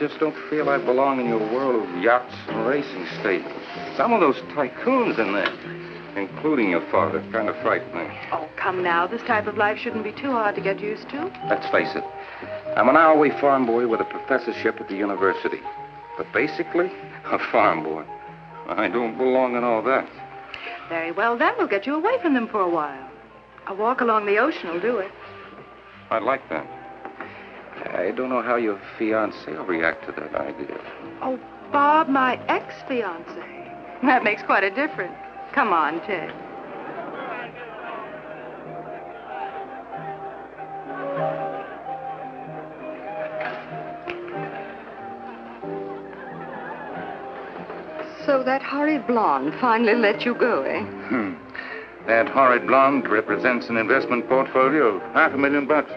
just don't feel I belong in your world of yachts and racing stables. Some of those tycoons in there, including your father, kind of frighten me. Oh, come now. This type of life shouldn't be too hard to get used to. Let's face it. I'm an hourly farm boy with a professorship at the university. But basically, a farm boy. I don't belong in all that. Very well, then. We'll get you away from them for a while. A walk along the ocean will do it. I'd like that. I don't know how your fiancé will react to that idea. Oh, Bob, my ex-fiance. That makes quite a difference. Come on, Ted. So that horrid blonde finally let you go, eh? Hmm. That horrid blonde represents an investment portfolio of half a million bucks.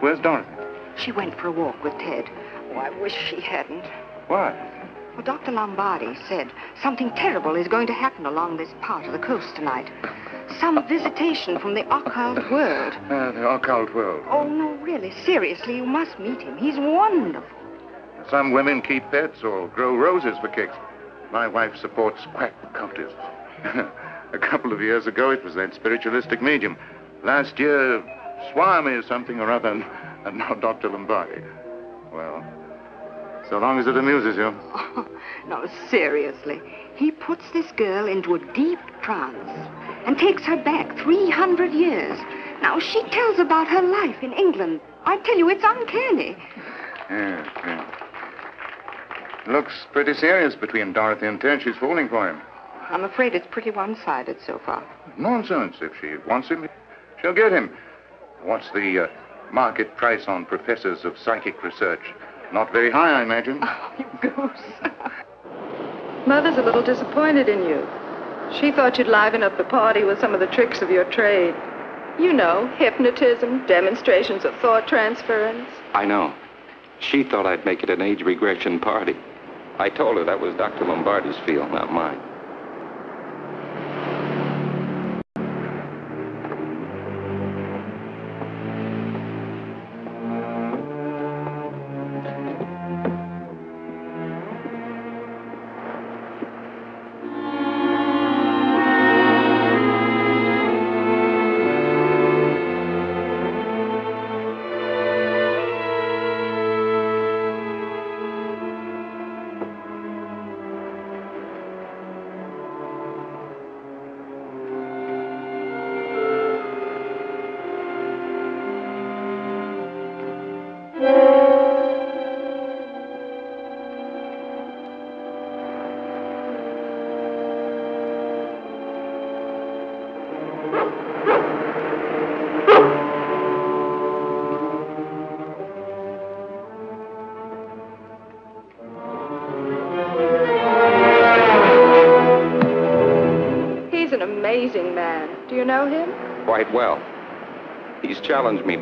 Where's Dorothy? She went for a walk with Ted. Oh, I wish she hadn't. Why? Well, Dr. Lombardi said something terrible is going to happen along this part of the coast tonight. Some visitation from the occult world. Uh, the occult world. Oh, no, really, seriously, you must meet him. He's wonderful. Some women keep pets or grow roses for kicks. My wife supports quack cultists. a couple of years ago, it was that spiritualistic medium. Last year, Swami is something or other, and now Dr. Lombardi. Well, so long as it amuses you. Oh, no, seriously. He puts this girl into a deep trance and takes her back 300 years. Now, she tells about her life in England. I tell you, it's uncanny. Yeah, yeah. Looks pretty serious between Dorothy and Ted. She's falling for him. I'm afraid it's pretty one-sided so far. Nonsense. If she wants him, she'll get him. What's the uh, market price on professors of psychic research? Not very high, I imagine. Oh, you goose. Mother's a little disappointed in you. She thought you'd liven up the party with some of the tricks of your trade. You know, hypnotism, demonstrations of thought transference. I know. She thought I'd make it an age regression party. I told her that was Dr. Lombardi's field, not mine.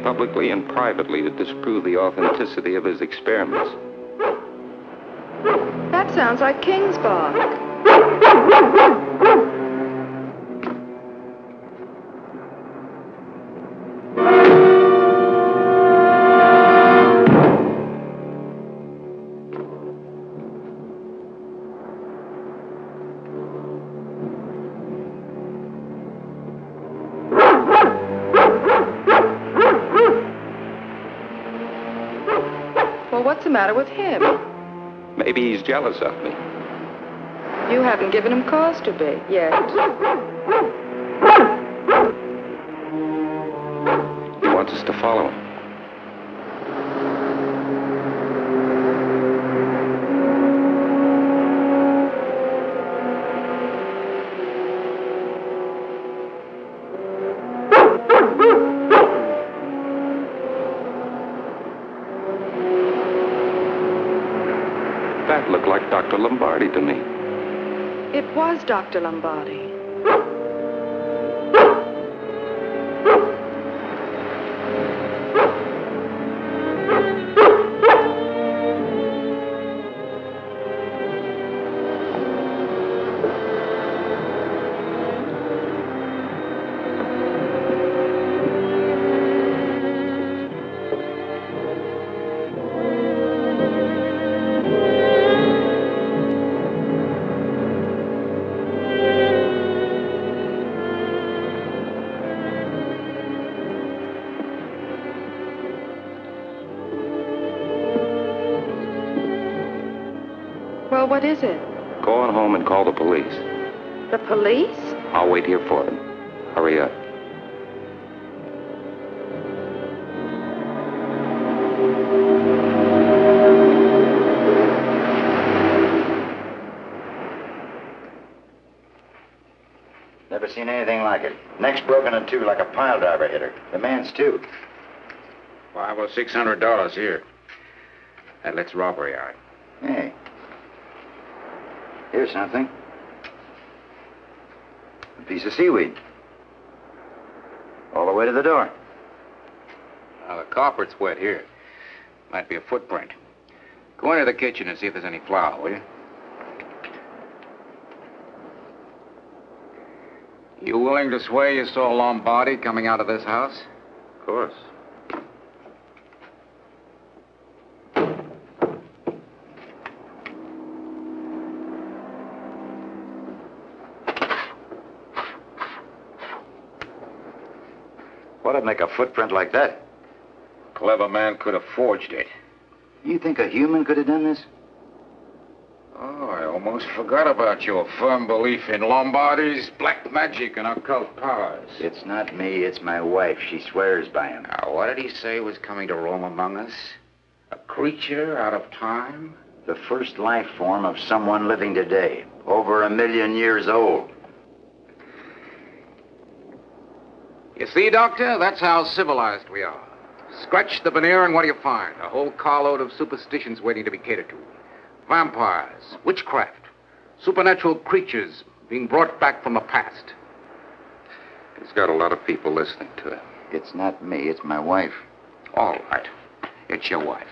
Publicly and privately to disprove the authenticity of his experiments. That sounds like King's Bark. jealous of me. You haven't given him cause to be yet. He wants us to follow him. That looked like Dr. Lombardi to me. It was Dr. Lombardi. What is it? Go on home and call the police. The police? I'll wait here for them. Hurry up. Never seen anything like it. Neck's broken in two like a pile driver hit her. The man's too. Five or six hundred dollars here. That lets robbery out. Here's something. A piece of seaweed. All the way to the door. Now, the carpet's wet here. Might be a footprint. Go into the kitchen and see if there's any flour, will you? You willing to swear you saw Lombardi coming out of this house? Of course. What'd make a footprint like that? A Clever man could have forged it. You think a human could have done this? Oh, I almost forgot about your firm belief in Lombardi's black magic and occult powers. It's not me, it's my wife. She swears by him. Now, what did he say was coming to roam among us? A creature out of time? The first life form of someone living today. Over a million years old. You see, Doctor, that's how civilized we are. Scratch the veneer, and what do you find? A whole carload of superstitions waiting to be catered to. Vampires, witchcraft, supernatural creatures being brought back from the past. He's got a lot of people listening to him. It's not me, it's my wife. All right. It's your wife.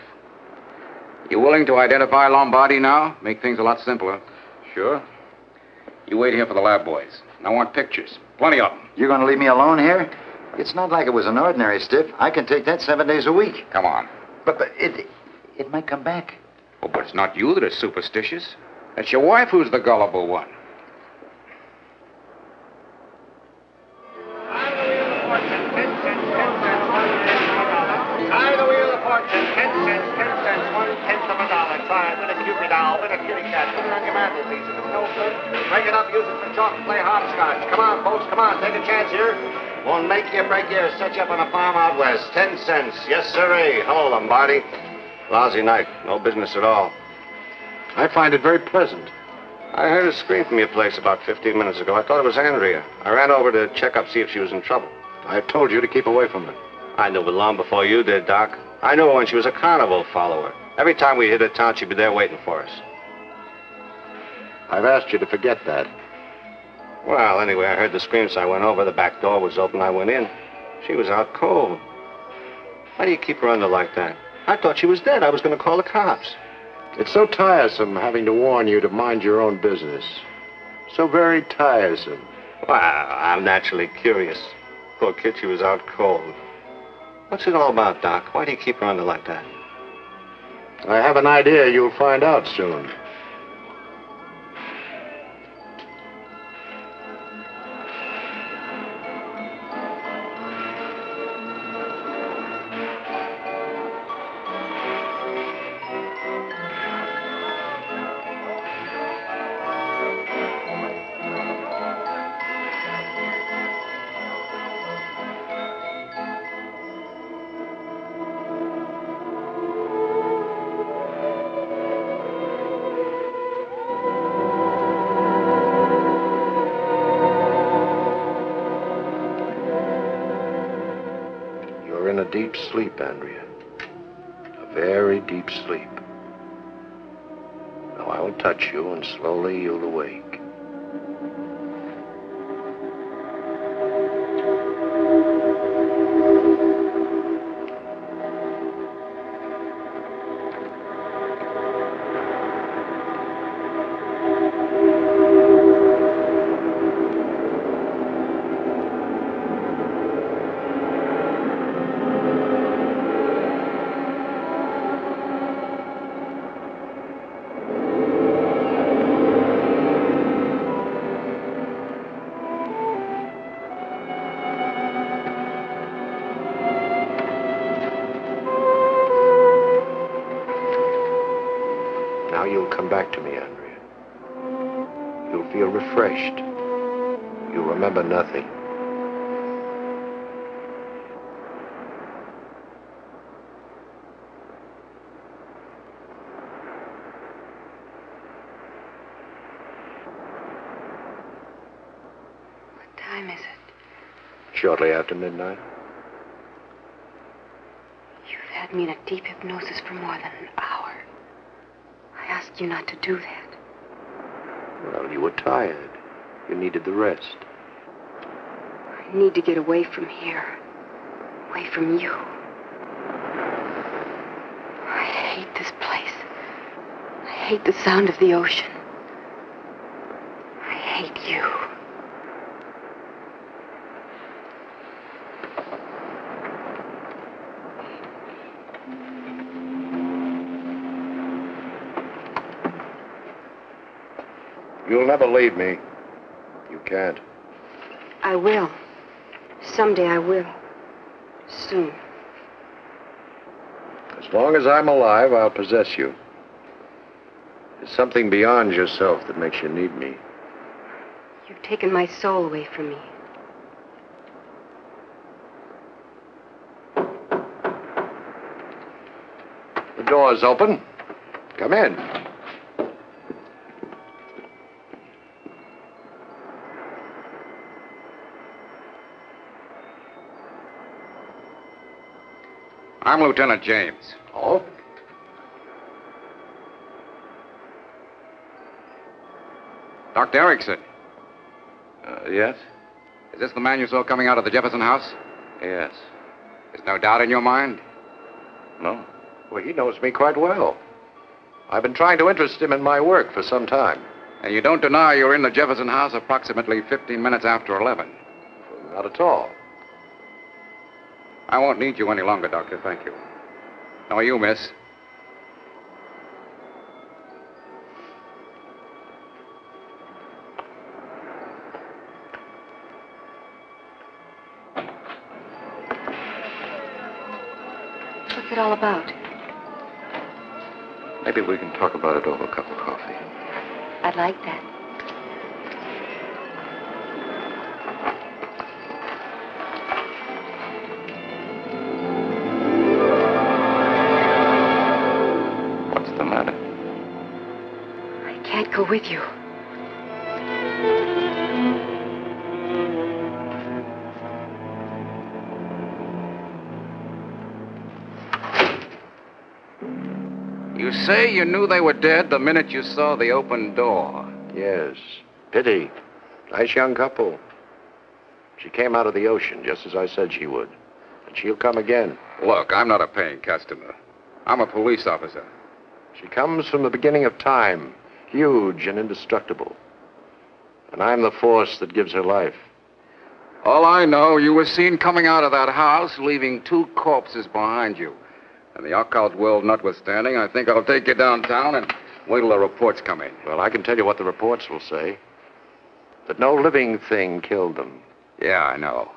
You willing to identify Lombardi now? Make things a lot simpler. Sure. You wait here for the lab boys. I want pictures. Plenty of them. You're going to leave me alone here? It's not like it was an ordinary stiff. I can take that seven days a week. Come on. But, but it, it might come back. Oh, but it's not you that is superstitious. It's your wife who's the gullible one. Break it up, use it for chalk, play hopscotch. Come on, folks, come on, take a chance here. Won't make you break your set you up on a farm out west. Ten cents. Yes, sirree. Hello, Lombardi. Lousy night. No business at all. I find it very pleasant. I heard a scream from your place about 15 minutes ago. I thought it was Andrea. I ran over to check up, see if she was in trouble. I told you to keep away from her. I knew it long before you did, Doc. I knew her when she was a carnival follower. Every time we hit a town, she'd be there waiting for us. I've asked you to forget that. Well, anyway, I heard the screams. so I went over. The back door was open. I went in. She was out cold. Why do you keep her under like that? I thought she was dead. I was going to call the cops. It's so tiresome having to warn you to mind your own business. So very tiresome. Well, I'm naturally curious. Poor kid, she was out cold. What's it all about, Doc? Why do you keep her under like that? I have an idea you'll find out soon. A very deep sleep. Now I will touch you, and slowly you'll awake. After midnight. You've had me in a deep hypnosis for more than an hour. I asked you not to do that. Well, you were tired. You needed the rest. I need to get away from here. Away from you. I hate this place. I hate the sound of the ocean. I hate you. You'll never leave me. You can't. I will. Someday I will. Soon. As long as I'm alive, I'll possess you. There's something beyond yourself that makes you need me. You've taken my soul away from me. The door's open. Come in. I'm Lieutenant James. Oh? Dr. Erickson. Uh, yes? Is this the man you saw coming out of the Jefferson house? Yes. There's no doubt in your mind? No. Well, he knows me quite well. I've been trying to interest him in my work for some time. And you don't deny you were in the Jefferson house approximately 15 minutes after 11? Not at all. I won't need you any longer, Doctor. Thank you. How are you, miss? What's it all about? Maybe we can talk about it over a cup of coffee. I'd like that. With you. You say you knew they were dead the minute you saw the open door. Yes. Pity. Nice young couple. She came out of the ocean just as I said she would. And she'll come again. Look, I'm not a paying customer. I'm a police officer. She comes from the beginning of time, huge and indestructible. And I'm the force that gives her life. All I know, you were seen coming out of that house, leaving two corpses behind you. And the occult world notwithstanding, I think I'll take you downtown and wait till the reports come in. Well, I can tell you what the reports will say. That no living thing killed them. Yeah, I know.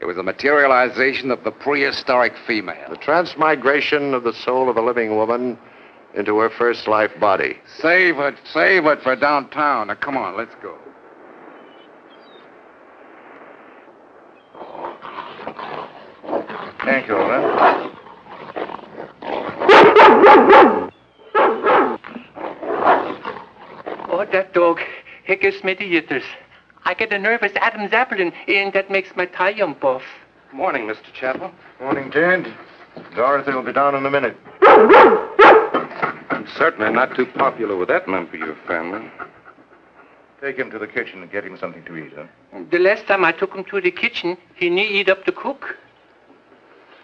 It was the materialization of the prehistoric female. The transmigration of the soul of a living woman into her first life body. Save it, save it for downtown. Now, come on, let's go. Thank you, Ola. Oh, that dog. He gives me the yitters. I get a nervous Adam Zeppelin, and that makes my tie jump off. Morning, Mr. Chappel. Morning, Ted. Dorothy will be down in a minute. He's certainly not too popular with that member of your family. Take him to the kitchen and get him something to eat, huh? The last time I took him to the kitchen, he knee eat up the cook.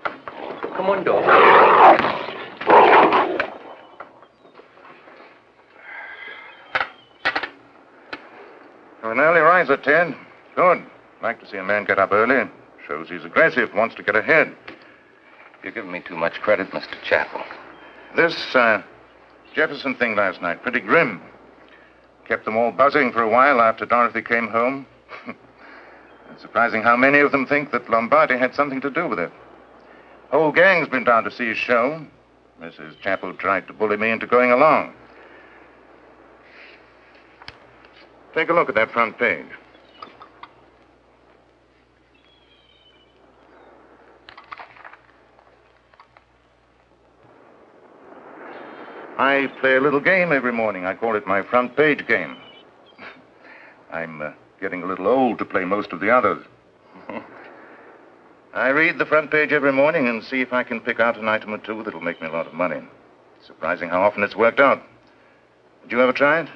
Come on, dog. An early riser, Ted. Good. Like to see a man get up early. Shows he's aggressive, wants to get ahead. You're giving me too much credit, Mr. Chappel. This uh, Jefferson thing last night, pretty grim. Kept them all buzzing for a while after Dorothy came home. it's surprising how many of them think that Lombardi had something to do with it. Whole gang's been down to see his show. Mrs. Chappel tried to bully me into going along. Take a look at that front page. I play a little game every morning. I call it my front page game. I'm uh, getting a little old to play most of the others. I read the front page every morning and see if I can pick out an item or two that'll make me a lot of money. Surprising how often it's worked out. Did you ever try it?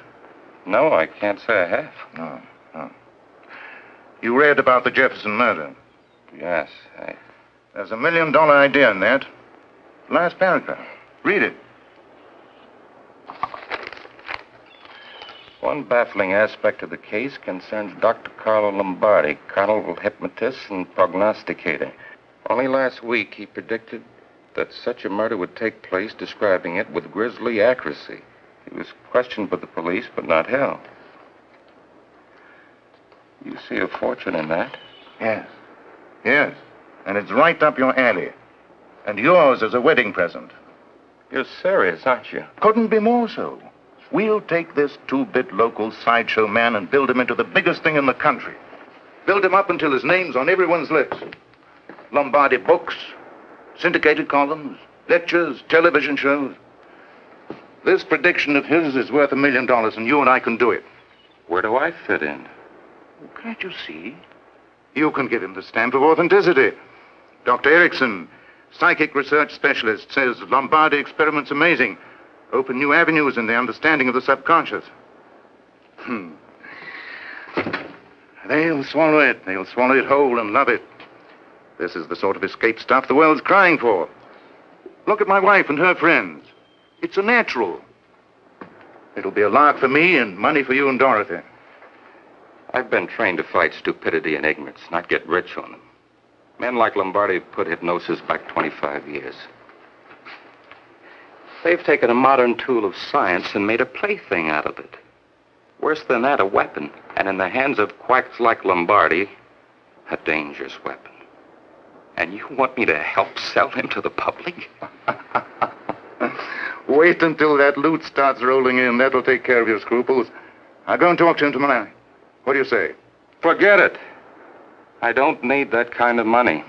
No, I can't say I have. No, no. You read about the Jefferson murder. Yes, I... There's a million dollar idea in that. Last paragraph. Read it. One baffling aspect of the case concerns Dr. Carlo Lombardi, carnal hypnotist and prognosticator. Only last week he predicted that such a murder would take place, describing it with grisly accuracy. He was questioned by the police, but not held. You see a fortune in that? Yes. Yes. And it's right up your alley. And yours as a wedding present. You're serious, aren't you? Couldn't be more so. We'll take this two bit local sideshow man and build him into the biggest thing in the country. Build him up until his name's on everyone's lips. Lombardi books, syndicated columns, lectures, television shows. This prediction of his is worth a million dollars, and you and I can do it. Where do I fit in? Can't you see? You can give him the stamp of authenticity. Dr. Erickson, psychic research specialist, says Lombardi experiment's amazing. Open new avenues in the understanding of the subconscious. Hmm. They'll swallow it. They'll swallow it whole and love it. This is the sort of escape stuff the world's crying for. Look at my wife and her friends. It's a natural. It'll be a lark for me and money for you and Dorothy. I've been trained to fight stupidity and ignorance, not get rich on them. Men like Lombardi put hypnosis back 25 years. They've taken a modern tool of science and made a plaything out of it. Worse than that, a weapon. And in the hands of quacks like Lombardi, a dangerous weapon. And you want me to help sell him to the public? Wait until that loot starts rolling in. That'll take care of your scruples. I'll go and talk to him tomorrow. What do you say? Forget it. I don't need that kind of money.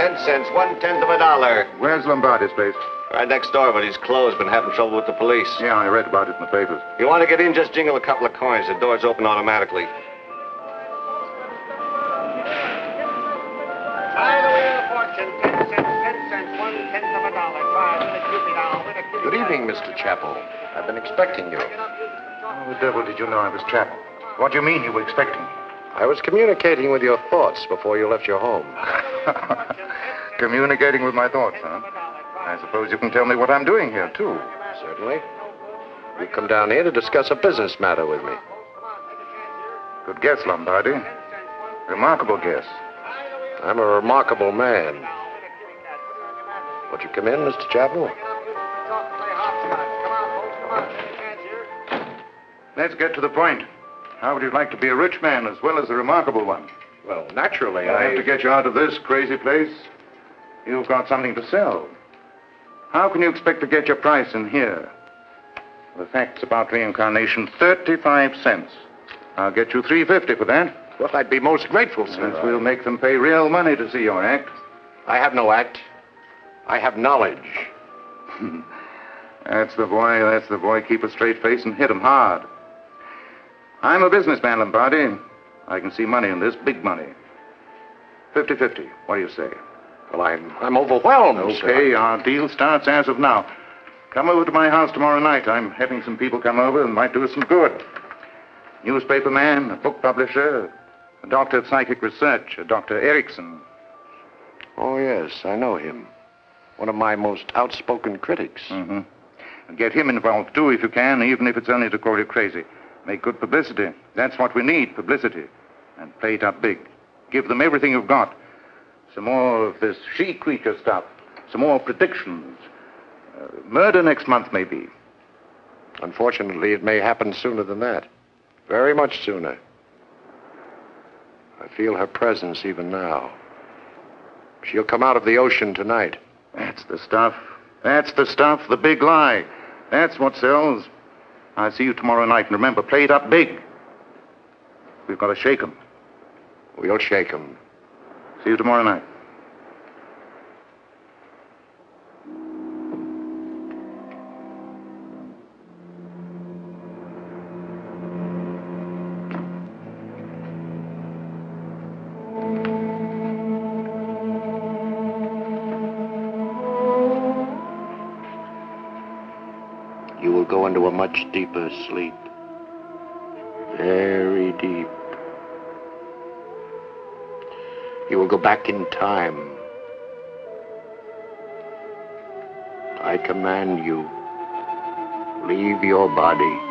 Ten cents, one tenth of a dollar. Where's Lombardi's place? Right next door, but he's closed. Been having trouble with the police. Yeah, I read about it in the papers. You want to get in? Just jingle a couple of coins. The doors open automatically. Try the wheel of fortune. Ten cents, ten cents, one tenth of a dollar. Try with a cupid owl, with a cupid Good evening, Mr. Chappel. I've been expecting you. How the devil did you know I was Chappel? What do you mean you were expecting? Me? I was communicating with your thoughts before you left your home. Communicating with my thoughts, huh? I suppose you can tell me what I'm doing here, too. Certainly. You've come down here to discuss a business matter with me. Good guess, Lombardi. Remarkable guess. I'm a remarkable man. Won't you come in, Mr. Chappel? Let's get to the point. How would you like to be a rich man as well as a remarkable one? Well, naturally, I I... have to get you out of this crazy place. You've got something to sell. How can you expect to get your price in here? The facts about reincarnation, 35 cents. I'll get you 350 for that. Well, I'd be most grateful, sir. Since we'll make them pay real money to see your act. I have no act. I have knowledge. That's the boy, that's the boy. Keep a straight face and hit him hard. I'm a businessman, Lombardi. I can see money in this, big money. 50-50. What do you say? Well, I'm I'm overwhelmed. Okay, sir. our deal starts as of now. Come over to my house tomorrow night. I'm having some people come over and might do us some good. Newspaper man, a book publisher, a doctor of psychic research, a Dr. Erickson. Oh, yes, I know him. One of my most outspoken critics. Mm-hmm. And get him involved, too, if you can, even if it's only to call you crazy. Make good publicity. That's what we need, publicity. And play it up big. Give them everything you've got. Some more of this she creature stuff. Some more predictions. Uh, murder next month, maybe. Unfortunately, it may happen sooner than that. Very much sooner. I feel her presence even now. She'll come out of the ocean tonight. That's the stuff. That's the stuff, the big lie. That's what sells. I'll see you tomorrow night, and remember, play it up big. We've got to shake 'em. We'll shake 'em. See you tomorrow night. You will go into a much deeper sleep. Very deep. You will go back in time. I command you, leave your body.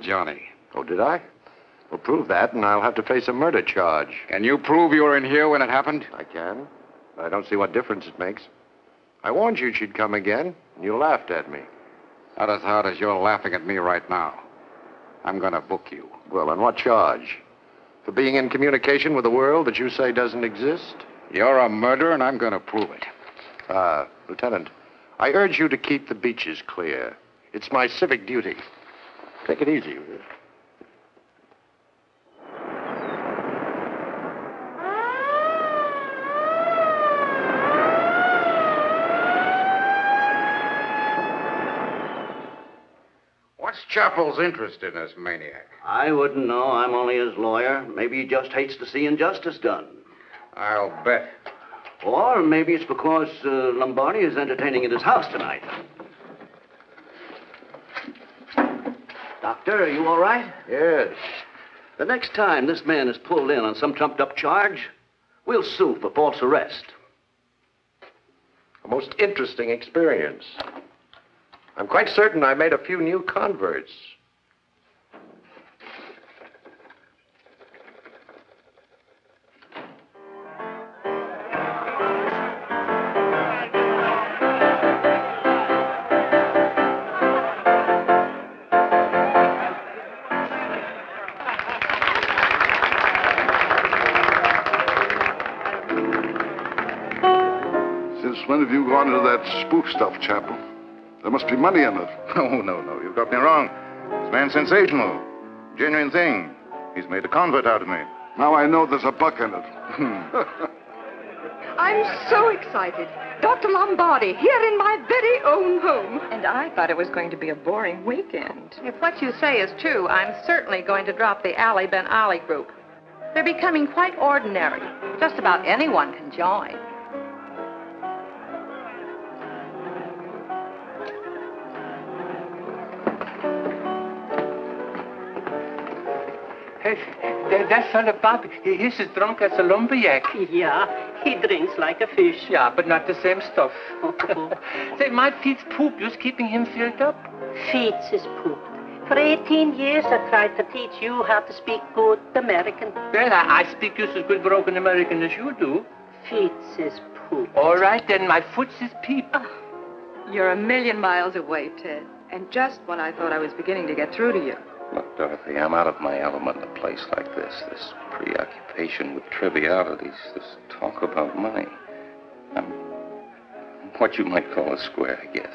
Killed Johnny. Oh, did I? Well, prove that, and I'll have to face a murder charge. Can you prove you were in here when it happened? I can. But I don't see what difference it makes. I warned you she'd come again, and you laughed at me. Not as hard as you're laughing at me right now. I'm going to book you. Well, on what charge? For being in communication with a world that you say doesn't exist? You're a murderer, and I'm going to prove it. Uh, Lieutenant, I urge you to keep the beaches clear. It's my civic duty. Take it easy. What's Chappel's interest in this maniac? I wouldn't know. I'm only his lawyer. Maybe he just hates to see injustice done. I'll bet. Or maybe it's because uh, Lombardi is entertaining at his house tonight. Doctor, are you all right? Yes. The next time this man is pulled in on some trumped up charge, we'll sue for false arrest. A most interesting experience. I'm quite certain I made a few new converts. When have into that spook stuff, Chappel? There must be money in it. Oh, no, no. You've got me wrong. This man's sensational. Genuine thing. He's made a convert out of me. Now I know there's a buck in it. I'm so excited. Dr. Lombardi, here in my very own home. And I thought it was going to be a boring weekend. If what you say is true, I'm certainly going to drop the Ali Ben Ali group. They're becoming quite ordinary. Just about anyone can join. That, that fella Bob, he, he's as drunk as a lumberjack. Yeah, he drinks like a fish. Yeah, but not the same stuff. Oh. Say, my feet's poop. You's keeping him filled up? Feeds his poop. For 18 years, I tried to teach you how to speak good American. Well, I, I speak just as good broken American as you do. Feets his poop. All right, then, my foot's his peep. Ah. You're a million miles away, Ted. And just when I thought I was beginning to get through to you. Look, Dorothy, I'm out of my element in a place like this. This preoccupation with trivialities, this talk about money. I'm what you might call a square, I guess.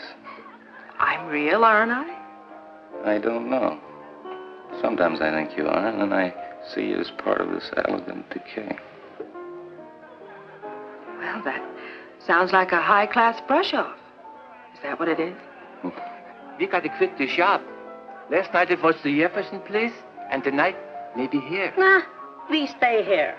I'm real, aren't I? I don't know. Sometimes I think you are, and then I see you as part of this elegant decay. Well, that sounds like a high class brush off. Is that what it is? We gotta quit the shop. Last night it was the Jefferson place, and tonight maybe here. Nah, we stay here.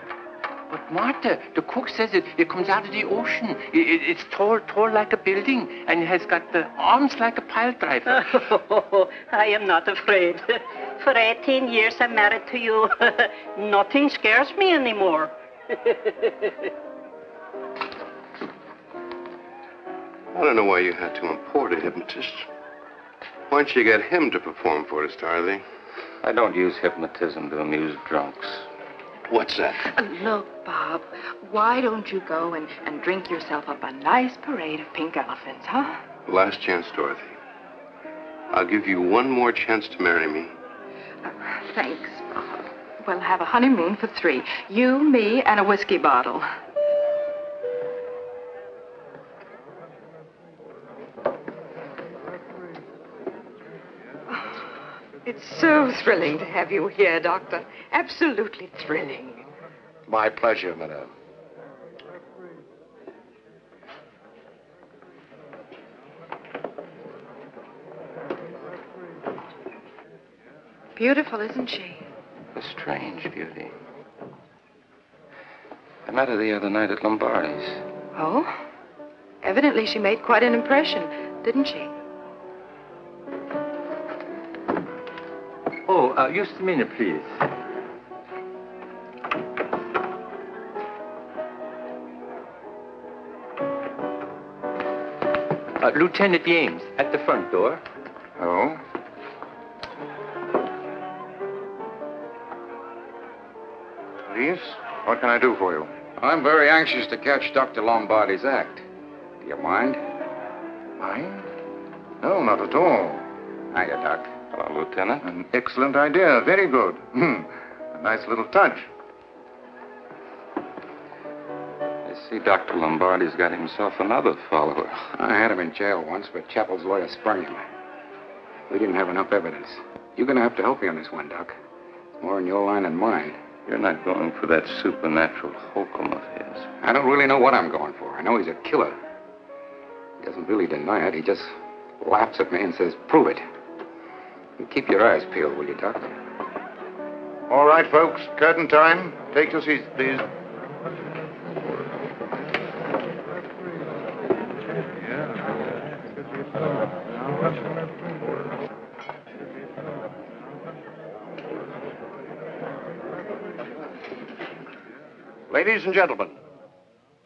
But Marta, the cook says it, it comes out of the ocean. It, it- it's tall, tall like a building, and it has got the arms like a pile driver. Oh, I am not afraid. For 18 years I'm married to you. Nothing scares me anymore. I don't know why you had to import a hypnotist. Why don't you get him to perform for us, Dorothy? I don't use hypnotism to amuse drunks. What's that? Uh, Look, Bob, why don't you go and, and drink yourself up a nice parade of pink elephants, huh? Last chance, Dorothy. I'll give you one more chance to marry me. Thanks, Bob. We'll have a honeymoon for three. You, me, and a whiskey bottle. It's so thrilling to have you here, Doctor. Absolutely thrilling. My pleasure, madame. Beautiful, isn't she? A strange beauty. I met her the other night at Lombardi's. Oh? Evidently, she made quite an impression, didn't she? Oh, uh, just a minute, please. Uh, Lieutenant James, at the front door. Oh? Please? What can I do for you? I'm very anxious to catch Dr. Lombardi's act. Do you mind? Mind? No, not at all. Hiya, Doc. Hello, Lieutenant. An excellent idea. Very good. Hmm. A nice little touch. I See, Dr. Lombardi's got himself another follower. I had him in jail once, but Chappel's lawyer sprung him. We didn't have enough evidence. You're going to have to help me on this one, Doc. It's more in your line than mine. You're not going for that supernatural hokum of his. I don't really know what I'm going for. I know he's a killer. He doesn't really deny it. He just laughs at me and says, prove it. And keep your eyes peeled, will you, Doc? All right, folks. Curtain time. Take your seats, please. Ladies and gentlemen,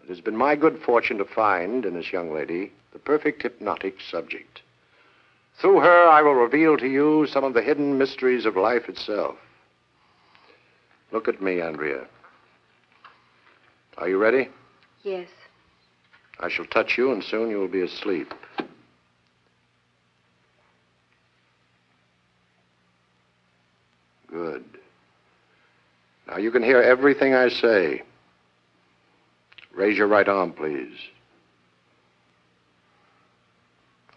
it has been my good fortune to find in this young lady the perfect hypnotic subject. Through her, I will reveal to you some of the hidden mysteries of life itself. Look at me, Andrea. Are you ready? Yes. I shall touch you, and soon you will be asleep. Good. Now you can hear everything I say. Raise your right arm, please.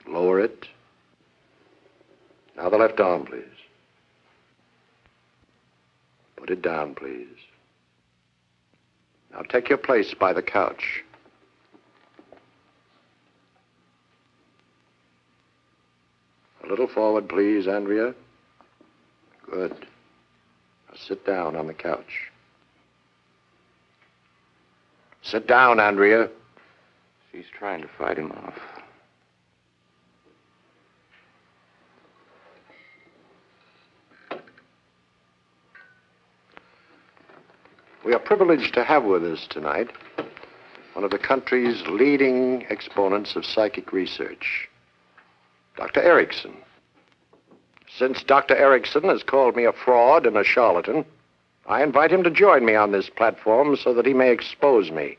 Lower it. Now the left arm, please. Put it down, please. Now take your place by the couch. A little forward, please, Andrea. Good. Now sit down on the couch. Sit down, Andrea. She's trying to fight him off. We are privileged to have with us tonight one of the country's leading exponents of psychic research, Dr. Erickson. Since Dr. Erickson has called me a fraud and a charlatan, I invite him to join me on this platform so that he may expose me,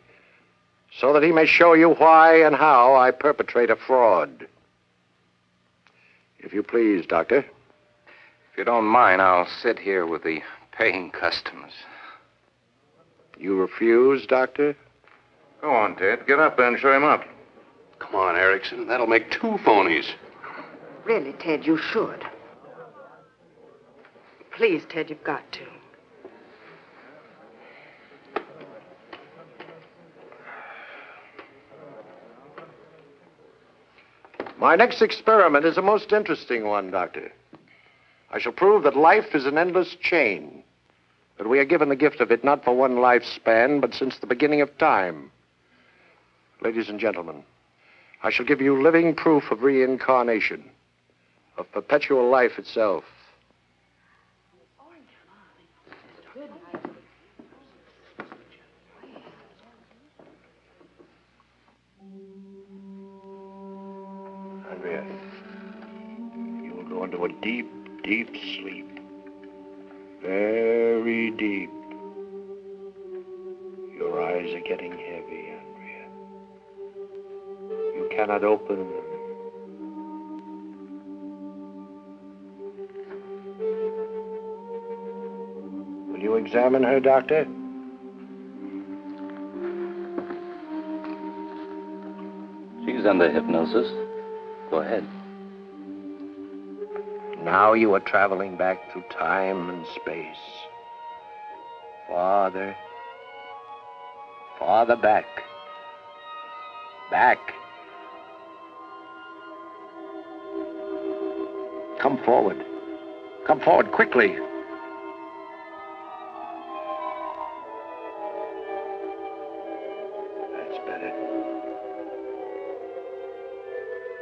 so that he may show you why and how I perpetrate a fraud. If you please, Doctor. If you don't mind, I'll sit here with the paying customers. You refuse, Doctor? Go on, Ted. Get up there and show him up. Come on, Erickson. That'll make two phonies. Really, Ted, you should. Please, Ted, you've got to. My next experiment is a most interesting one, Doctor. I shall prove that life is an endless chain, that we are given the gift of it not for one lifespan, but since the beginning of time. Ladies and gentlemen, I shall give you living proof of reincarnation, of perpetual life itself. You will go into a deep, deep sleep. Very deep. Your eyes are getting heavy, Andrea. You cannot open them. Will you examine her, Doctor? She's under hypnosis. Go ahead. Now you are traveling back through time and space. Farther. Farther back. Back. Come forward. Come forward quickly. That's better.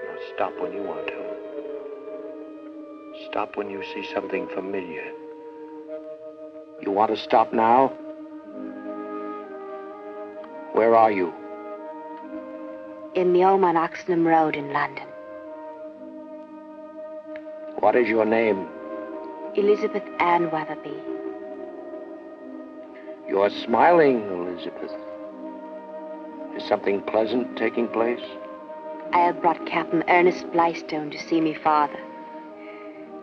Now stop when you want to. Stop when you see something familiar. You want to stop now? Where are you? In Meoma on Oxenham Road in London. What is your name? Elizabeth Ann Weatherby. You are smiling, Elizabeth. Is something pleasant taking place? I have brought Captain Ernest Blystone to see me father.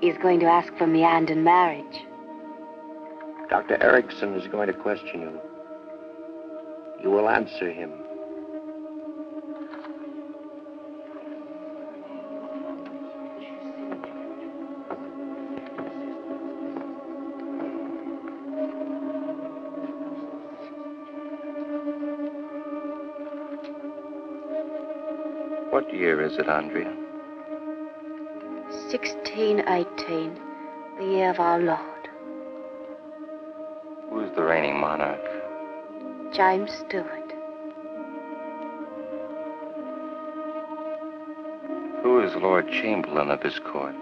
He's going to ask for me and in marriage. Dr. Erickson is going to question you. You will answer him. What year is it, Andrea? 1618, the year of our Lord. Who's the reigning monarch? James Stewart. Who is Lord Chamberlain of his court?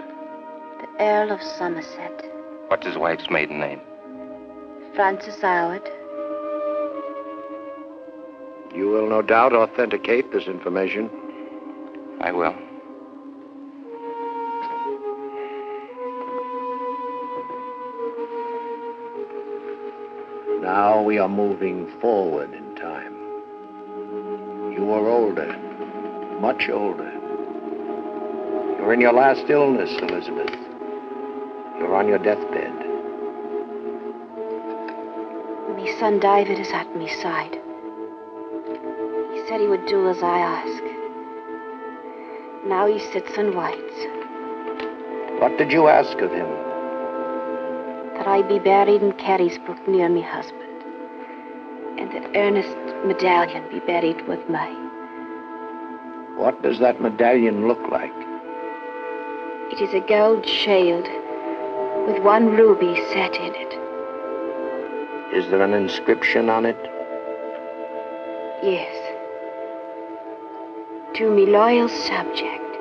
The Earl of Somerset. What's his wife's maiden name? Frances Howard. You will no doubt authenticate this information. I will. We are moving forward in time. You are older, much older. You're in your last illness, Elizabeth. You're on your deathbed. My son David is at me side. He said he would do as I ask. Now he sits and waits. What did you ask of him? That I be buried in Carisbrooke near me husband. And Ernest Medallion be buried with me. What does that medallion look like? It is a gold shield with one ruby set in it. Is there an inscription on it? Yes. To me loyal subject,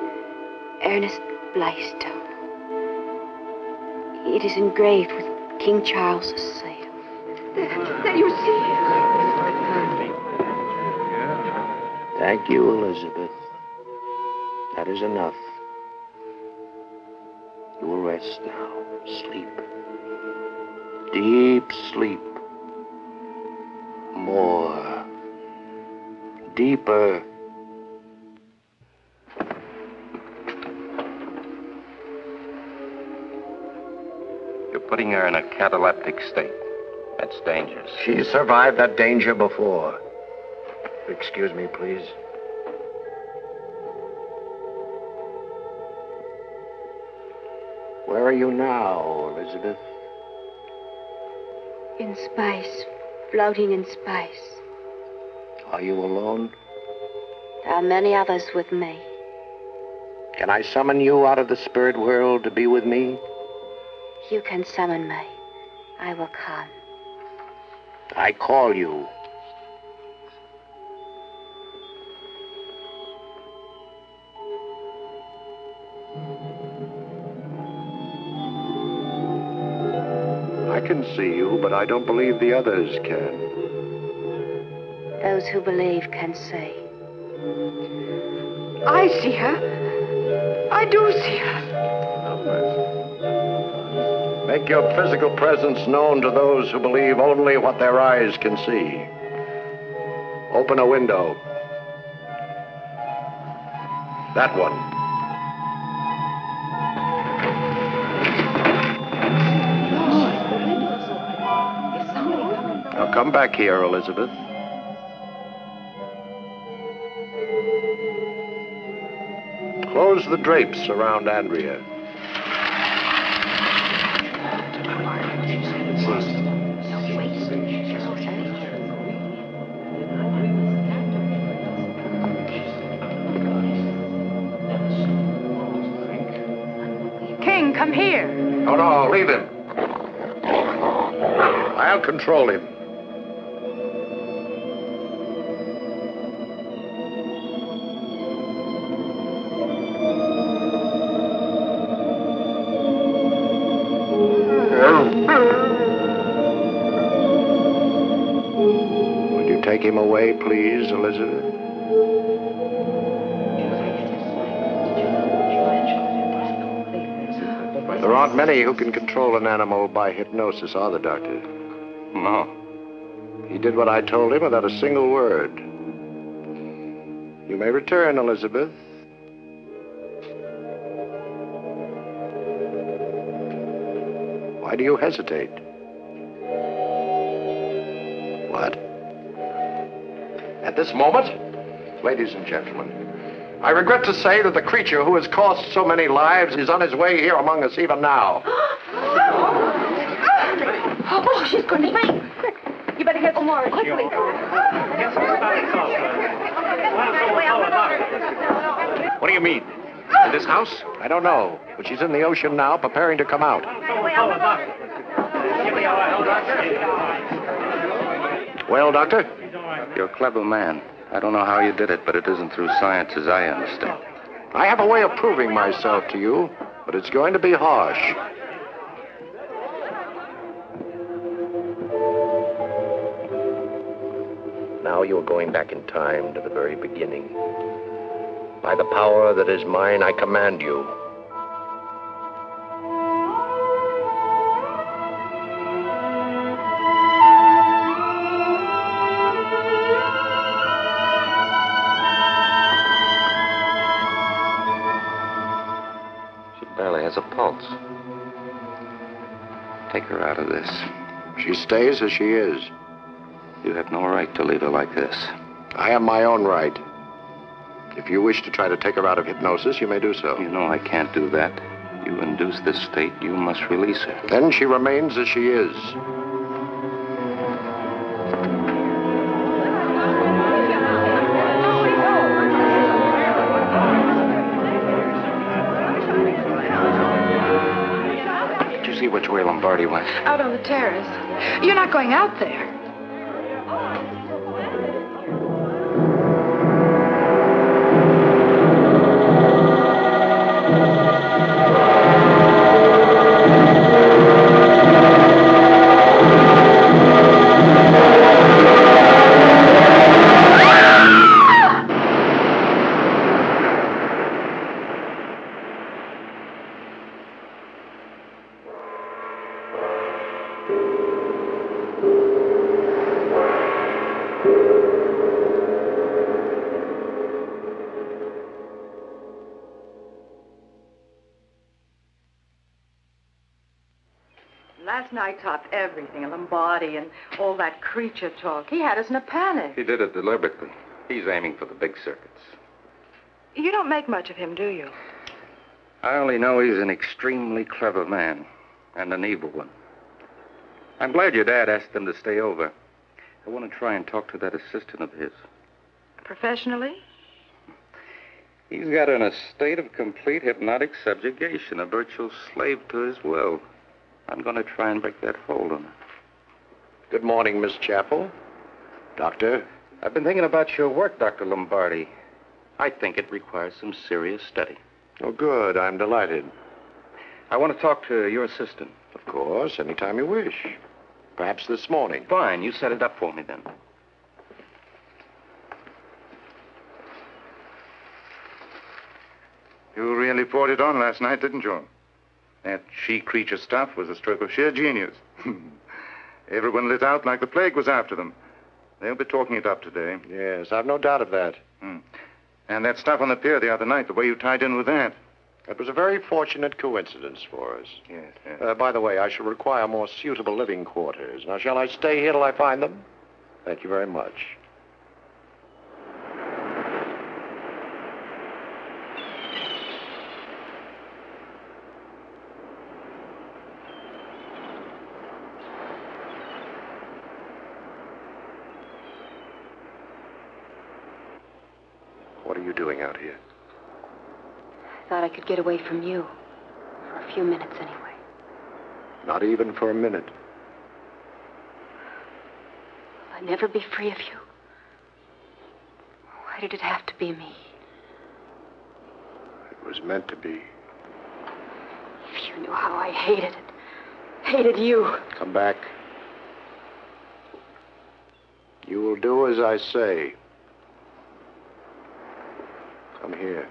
Ernest Blaistone. It is engraved with King Charles's seal. There you see. Thank you, Elizabeth. That is enough. You will rest now. Sleep. Deep sleep. More. Deeper. You're putting her in a cataleptic state. That's dangerous. She survived that danger before. Excuse me, please. Where are you now, Elizabeth? In space, floating in space. Are you alone? There are many others with me. Can I summon you out of the spirit world to be with me? You can summon me. I will come. I call you. See you, but I don't believe the others can. Those who believe can see. I see her. I do see her. Make your physical presence known to those who believe only what their eyes can see. Open a window. That one. Come back here, Elizabeth. Close the drapes around Andrea. King, come here. No, no, leave him. I'll control him. Take him away, please, Elizabeth? There aren't many who can control an animal by hypnosis, are there, Doctor? No. He did what I told him without a single word. You may return, Elizabeth. Why do you hesitate? This moment, ladies and gentlemen, I regret to say that the creature who has cost so many lives is on his way here among us even now. Oh, she's going to faint. Quick, you better get some more. Quickly. What do you mean? In this house? I don't know, but she's in the ocean now, preparing to come out. Well, Doctor? You're a clever man. I don't know how you did it, but it isn't through science as I understand. I have a way of proving myself to you, but it's going to be harsh. Now you are going back in time to the very beginning. By the power that is mine, I command you. Take her out of this. She stays as she is. You have no right to leave her like this. I have my own right. If you wish to try to take her out of hypnosis, you may do so. You know I can't do that. You induce this state, you must release her. Then she remains as she is. Which way Lombardi went? Out on the terrace. You're not going out there. Everything, a Lombardi and all that creature talk. He had us in a panic. He did it deliberately. He's aiming for the big circuits. You don't make much of him, do you? I only know he's an extremely clever man and an evil one. I'm glad your dad asked them to stay over. I want to try and talk to that assistant of his. Professionally? He's got in a state of complete hypnotic subjugation, a virtual slave to his will. I'm going to try and break that hold on her. Good morning, Miss Chappel. Doctor? I've been thinking about your work, Dr. Lombardi. I think it requires some serious study. Oh, good. I'm delighted. I want to talk to your assistant. Of course, anytime you wish. Perhaps this morning. Fine. You set it up for me then. You really poured it on last night, didn't you? That she creature stuff was a stroke of sheer genius. Everyone lit out like the plague was after them. They'll be talking it up today. Yes, I've no doubt of that. Hmm. And that stuff on the pier the other night, the way you tied in with that. It was a very fortunate coincidence for us. Yes, yes. Uh, by the way, I shall require more suitable living quarters. Now, shall I stay here till I find them? Thank you very much. What are you doing out here? I could get away from you. For a few minutes, anyway. Not even for a minute. Will I never be free of you? Why did it have to be me? It was meant to be. If you knew how I hated it. Hated you. Come back. You will do as I say. Come here.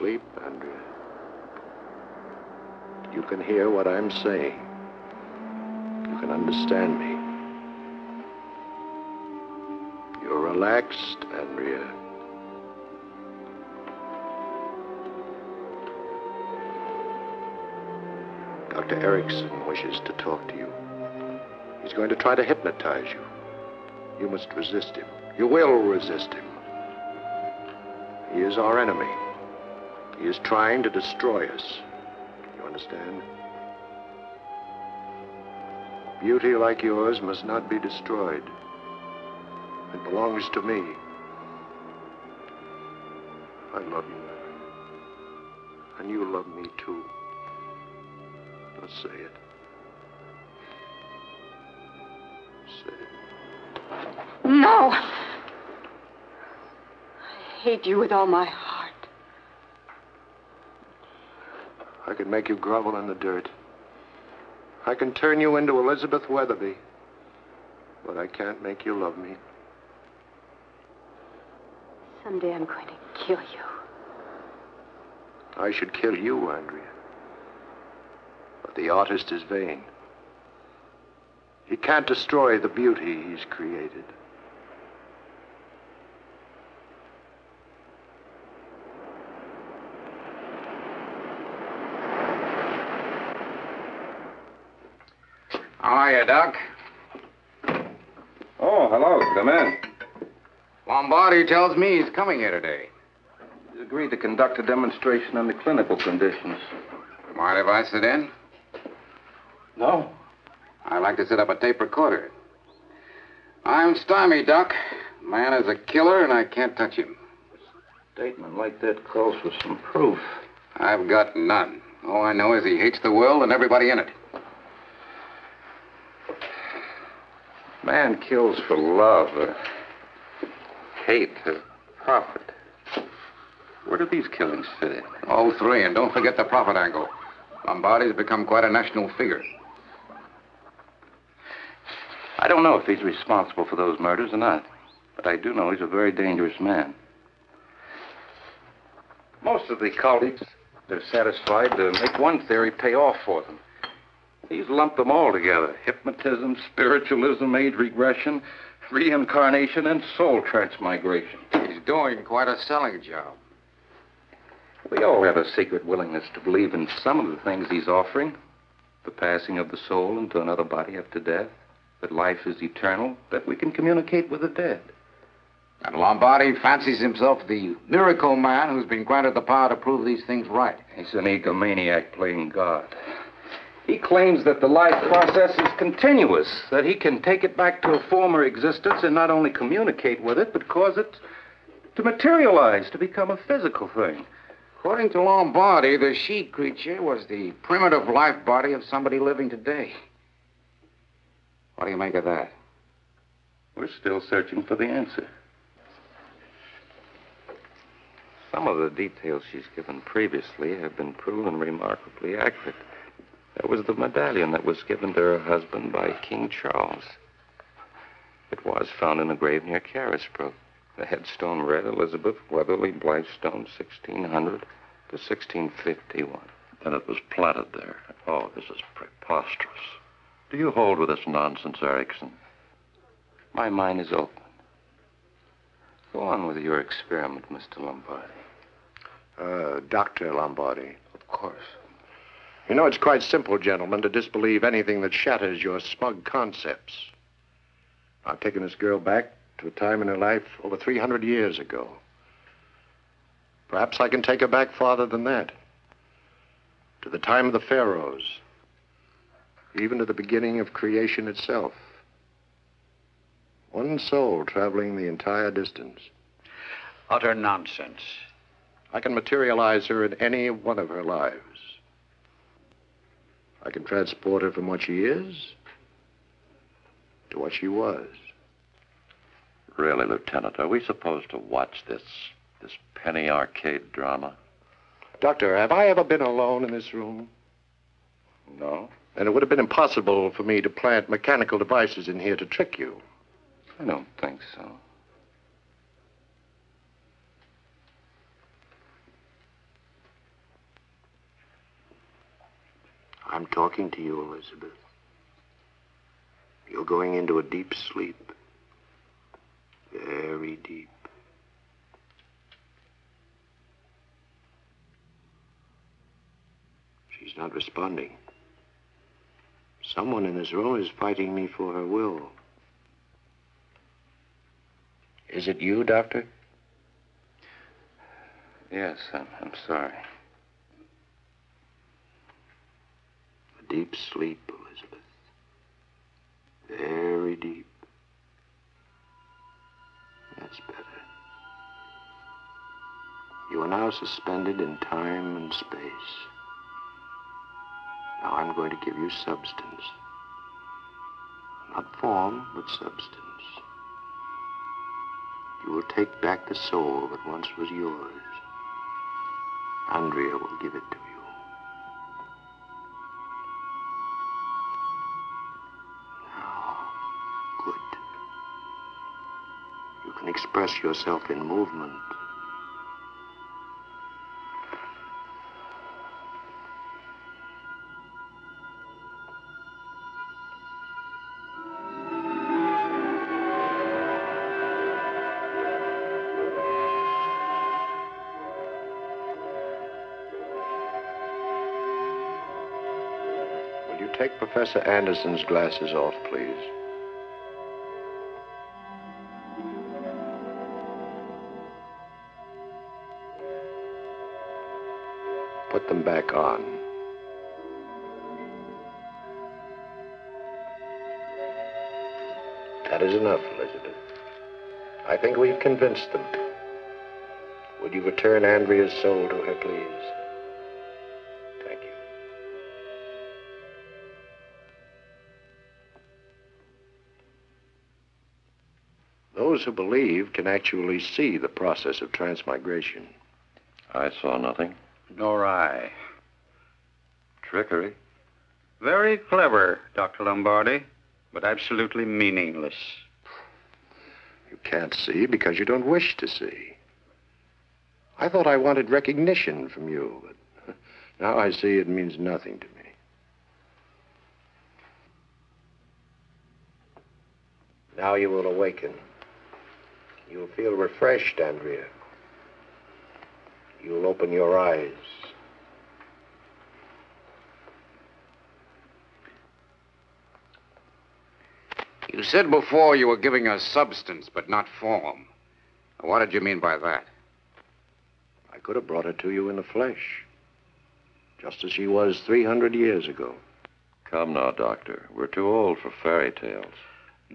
Asleep, Andrea. Uh, you can hear what I'm saying. You can understand me. You're relaxed, Andrea. Dr. Erickson wishes to talk to you. He's going to try to hypnotize you. You must resist him. You will resist him. He is our enemy. He is trying to destroy us. You understand? Beauty like yours must not be destroyed. It belongs to me. I love you, Mary. And you love me, too. Let's say it. Say it. No. I hate you with all my heart. I can make you grovel in the dirt. I can turn you into Elizabeth Weatherby. But I can't make you love me. Someday I'm going to kill you. I should kill you, Andrea. But the artist is vain. He can't destroy the beauty he's created. How are you, Doc? Oh, hello. Come in. Lombardi tells me he's coming here today. He's agreed to conduct a demonstration on the clinical conditions. Mind if I sit in? No. I'd like to set up a tape recorder. I'm stymied, Doc. Man is a killer, and I can't touch him. A Statement like that calls for some proof. I've got none. All I know is he hates the world and everybody in it. Man kills for love, or hate, or profit. Where do these killings fit in? All three, and don't forget the profit angle. Lombardi's become quite a national figure. I don't know if he's responsible for those murders or not, but I do know he's a very dangerous man. Most of the colleagues, they're satisfied to make one theory pay off for them. He's lumped them all together hypnotism, spiritualism, age regression, reincarnation, and soul transmigration. He's doing quite a selling job. We all have a secret willingness to believe in some of the things he's offering the passing of the soul into another body after death, that life is eternal, that we can communicate with the dead. And Lombardi fancies himself the miracle man who's been granted the power to prove these things right. He's an egomaniac playing God. He claims that the life process is continuous, that he can take it back to a former existence and not only communicate with it, but cause it to materialize, to become a physical thing. According to Lombardi, the she creature was the primitive life body of somebody living today. What do you make of that? We're still searching for the answer. Some of the details she's given previously have been proven remarkably accurate. There was the medallion that was given to her husband by King Charles. It was found in a grave near Carisbrooke. The headstone read Elizabeth Weatherby Blythestone, 1600 to 1651. Then it was planted there. Oh, this is preposterous. Do you hold with this nonsense, Erickson? My mind is open. Go on with your experiment, Mr. Lombardi. Uh, Dr. Lombardi. Of course. You know, it's quite simple, gentlemen, to disbelieve anything that shatters your smug concepts. I've taken this girl back to a time in her life over 300 years ago. Perhaps I can take her back farther than that. To the time of the pharaohs. Even to the beginning of creation itself. One soul traveling the entire distance. Utter nonsense. I can materialize her in any one of her lives. I can transport her from what she is to what she was. Really, Lieutenant, are we supposed to watch this this penny arcade drama? Doctor, have I ever been alone in this room? No. And it would have been impossible for me to plant mechanical devices in here to trick you. I don't think so. I'm talking to you, Elizabeth. You're going into a deep sleep. Very deep. She's not responding. Someone in this room is fighting me for her will. Is it you, Doctor? Yes, I'm, I'm sorry. deep sleep, Elizabeth. Very deep. That's better. You are now suspended in time and space. Now I'm going to give you substance. Not form, but substance. You will take back the soul that once was yours. Andrea will give it to you. Express yourself in movement. Will you take Professor Anderson's glasses off, please? That is enough, Elizabeth. I think we've convinced them. Would you return Andrea's soul to her, please? Thank you. Those who believe can actually see the process of transmigration. I saw nothing. Nor I. Trickery? Very clever, Dr. Lombardi, but absolutely meaningless. You can't see because you don't wish to see. I thought I wanted recognition from you, but now I see it means nothing to me. Now you will awaken. You will feel refreshed, Andrea. You will open your eyes. You said before you were giving us substance, but not form. What did you mean by that? I could have brought her to you in the flesh, just as she was 300 years ago. Come now, Doctor. We're too old for fairy tales.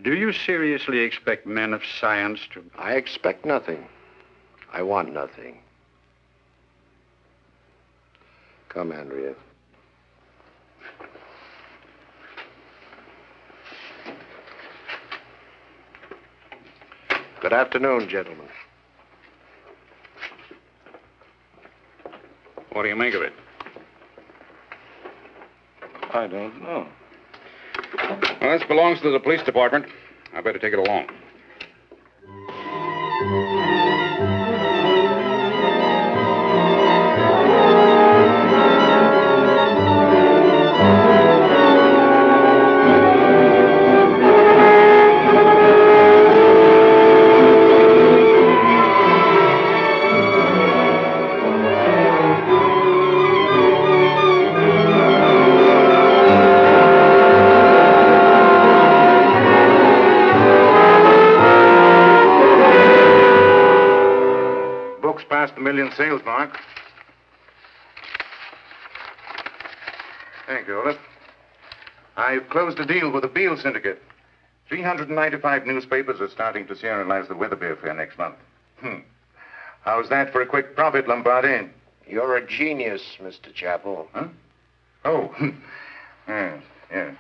Do you seriously expect men of science to. I expect nothing. I want nothing. Come, Andrea. Good afternoon, gentlemen. What do you make of it? I don't know. Well, this belongs to the police department. I better take it along. I've closed a deal with the Beale Syndicate. 395 newspapers are starting to serialize the Weatherby affair next month. Hmm. How's that for a quick profit, Lombardi? You're a genius, Mr. Chappel. Huh? Oh, yes, yes.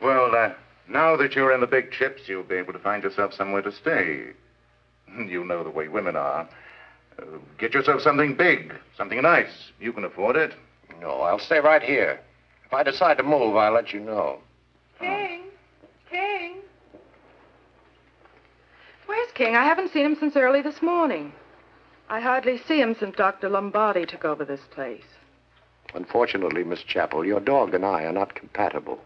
Well, uh, now that you're in the big chips, you'll be able to find yourself somewhere to stay. You know the way women are. Uh, get yourself something big, something nice. You can afford it. No, I'll stay right here. If I decide to move, I'll let you know. King? King? Where's King? I haven't seen him since early this morning. I hardly see him since Dr. Lombardi took over this place. Unfortunately, Miss Chappel, your dog and I are not compatible.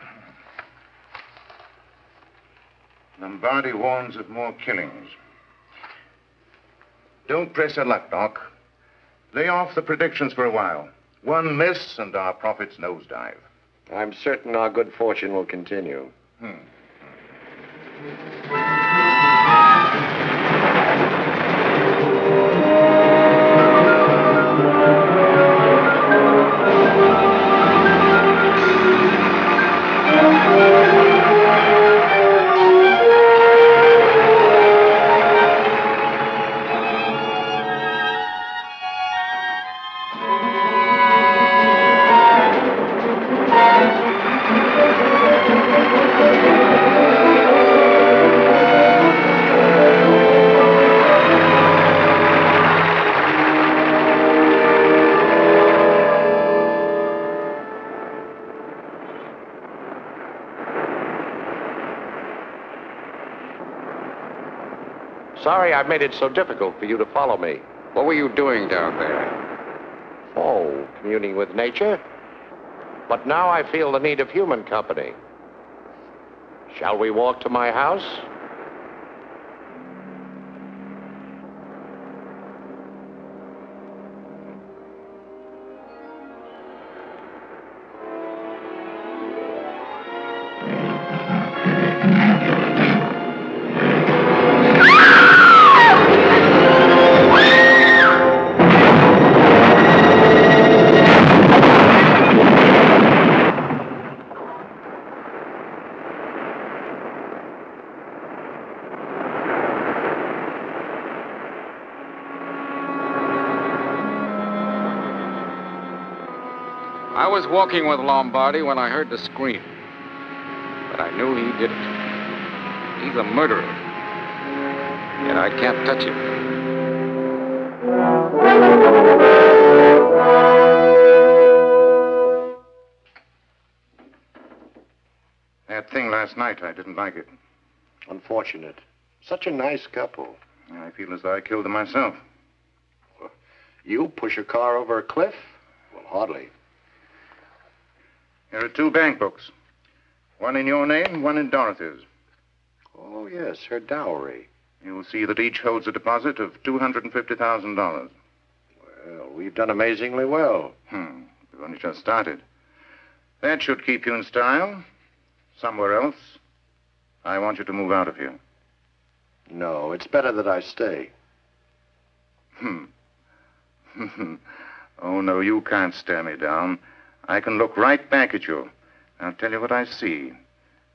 Lombardi warns of more killings. Don't press your luck, Doc. Lay off the predictions for a while. One miss and our profits nosedive. I'm certain our good fortune will continue. Hmm. I've made it so difficult for you to follow me. What were you doing down there? Oh, communing with nature. But now I feel the need of human company. Shall we walk to my house? Walking with Lombardi when I heard the scream. But I knew he did it. He's a murderer. And I can't touch him. That thing last night, I didn't like it. Unfortunate. Such a nice couple. I feel as though I killed them myself. You push a car over a cliff? Well, hardly. Here are two bank books. One in your name, one in Dorothy's. Oh, yes, her dowry. You'll see that each holds a deposit of $250,000. Well, we've done amazingly well. Hmm. We've only just started. That should keep you in style. Somewhere else, I want you to move out of here. No, it's better that I stay. Hmm. oh, no, you can't stare me down. I can look right back at you. I'll tell you what I see.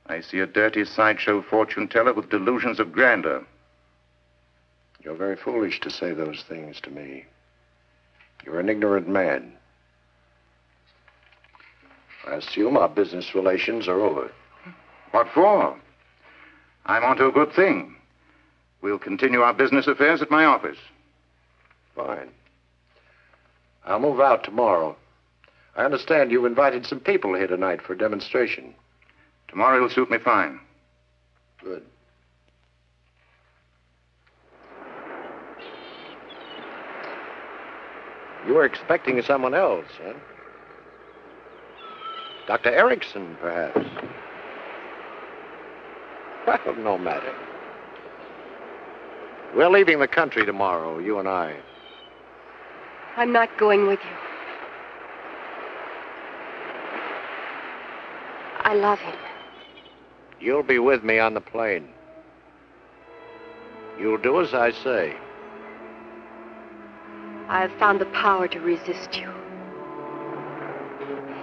I see a dirty sideshow fortune teller with delusions of grandeur. You're very foolish to say those things to me. You're an ignorant man. I assume our business relations are over. What for? I'm onto a good thing. We'll continue our business affairs at my office. Fine. I'll move out tomorrow. I understand you've invited some people here tonight for a demonstration. Tomorrow will suit me fine. Good. You were expecting someone else, huh? Dr. Erickson, perhaps. Well, no matter. We're leaving the country tomorrow, you and I. I'm not going with you. I love him. You'll be with me on the plane. You'll do as I say. I have found the power to resist you.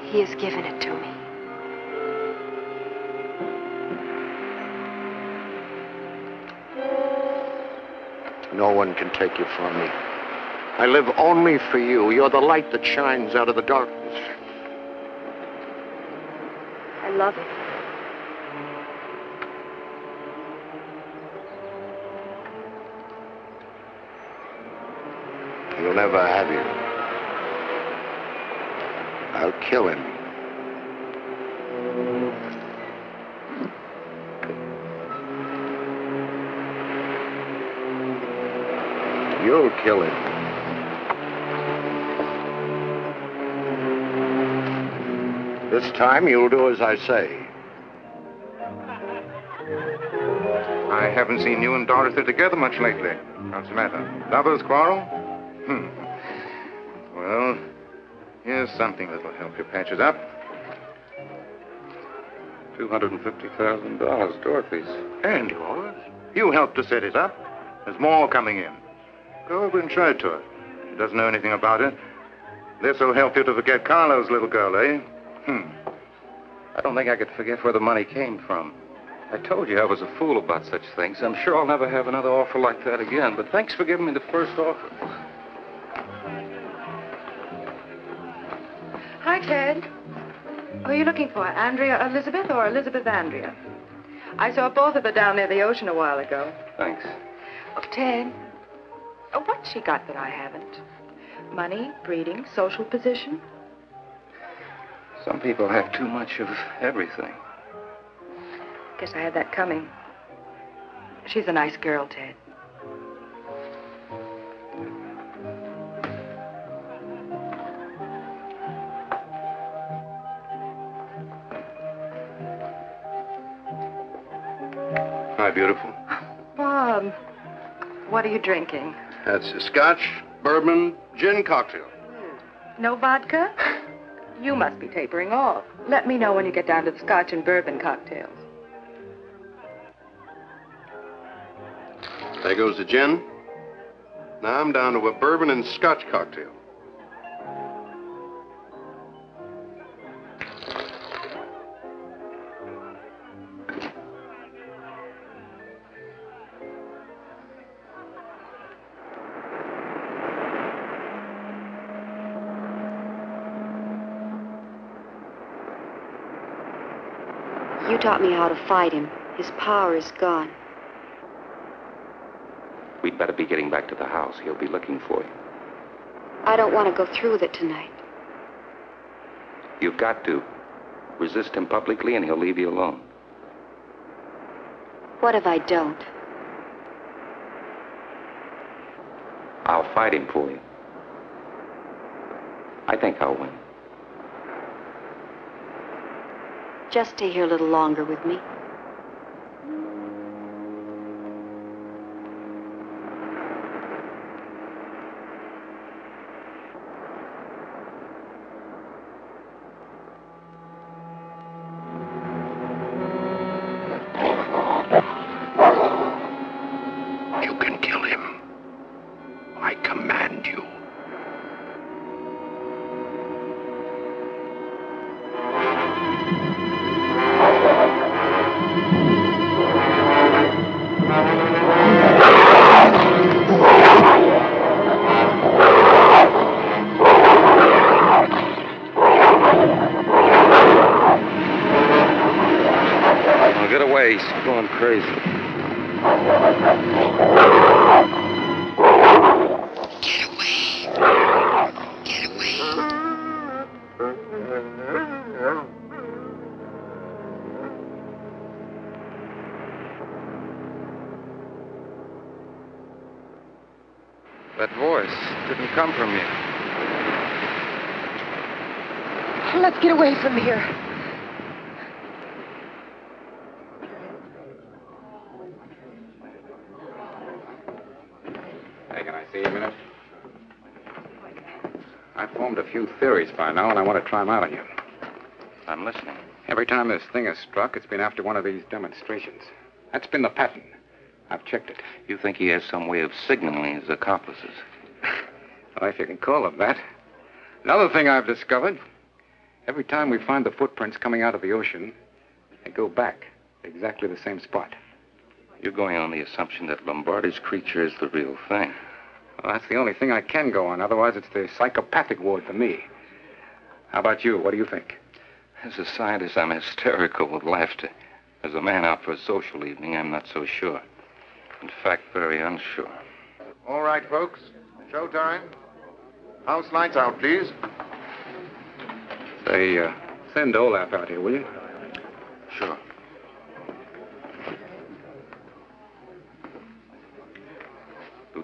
He has given it to me. No one can take you from me. I live only for you. You're the light that shines out of the darkness. I love him. He'll never have you. I'll kill him. You'll kill him. This time you'll do as I say. I haven't seen you and Dorothy together much lately. What's the matter? Lovers quarrel? Hmm. Well, here's something that'll help you patch it up. $250,000, Dorothy's. And yours. You helped to set it up. There's more coming in. Go over and show it to her. She doesn't know anything about it. This'll help you to forget Carlo's little girl, eh? Hmm. I don't think I could forget where the money came from. I told you I was a fool about such things. I'm sure I'll never have another offer like that again, but thanks for giving me the first offer. Hi, Ted. Who are you looking for? Andrea Elizabeth or Elizabeth Andrea? I saw both of her down near the ocean a while ago. Thanks. Oh, Ted, oh, what's she got that I haven't? Money, breeding, social position? Some people have too much of everything. Guess I had that coming. She's a nice girl, Ted. Hi, beautiful. Bob, what are you drinking? That's a scotch, bourbon, gin cocktail. No vodka? You must be tapering off. Let me know when you get down to the scotch and bourbon cocktails. There goes the gin. Now I'm down to a bourbon and scotch cocktail. Taught me how to fight him. His power is gone. We'd better be getting back to the house. He'll be looking for you. I don't want to go through with it tonight. You've got to. Resist him publicly, and he'll leave you alone. What if I don't? I'll fight him for you. I think I'll win. Just stay here a little longer with me. I've formed a few theories by now, and I want to try them out on you. I'm listening. Every time this thing has struck, it's been after one of these demonstrations. That's been the pattern. I've checked it. You think he has some way of signaling his accomplices? Well, if you can call it that. Another thing I've discovered every time we find the footprints coming out of the ocean, they go back to exactly the same spot. You're going on the assumption that Lombardi's creature is the real thing. Well, that's the only thing I can go on. Otherwise, it's the psychopathic ward for me. How about you? What do you think? As a scientist, I'm hysterical with laughter. As a man out for a social evening, I'm not so sure. In fact, very unsure. All right, folks. Showtime. House lights out, please. Say, uh, send Olaf out here, will you? Sure.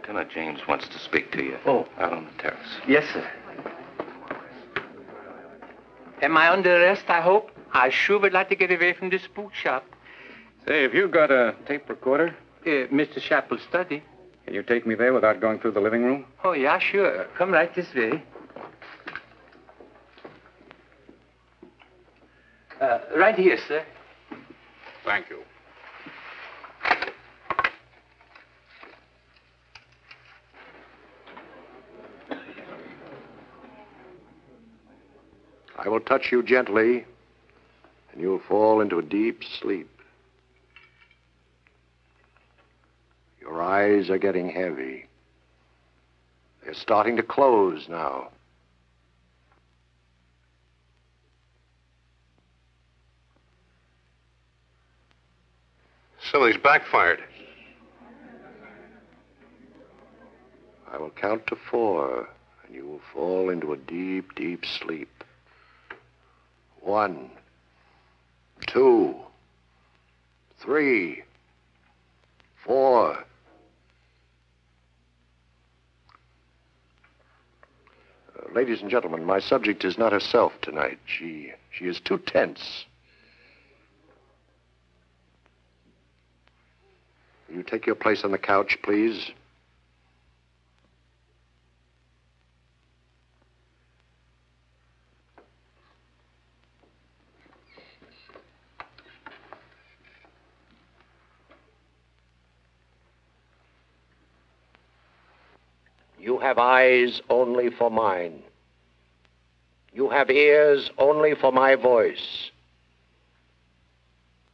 Lieutenant James wants to speak to you. Oh. Out on the terrace. Yes, sir. Am I under arrest, I hope? I sure would like to get away from this spook shop. Say, have you got a tape recorder? Uh, Mr. Chappel's study. Can you take me there without going through the living room? Oh, yeah, sure. Come right this way. Uh, right here, sir. Thank you. I will touch you gently, and you'll fall into a deep sleep. Your eyes are getting heavy. They're starting to close now. Something's backfired. I will count to four, and you will fall into a deep, deep sleep. One, two, three, four. Uh, ladies and gentlemen, my subject is not herself tonight. She she is too tense. Will you take your place on the couch, please? You have eyes only for mine. You have ears only for my voice.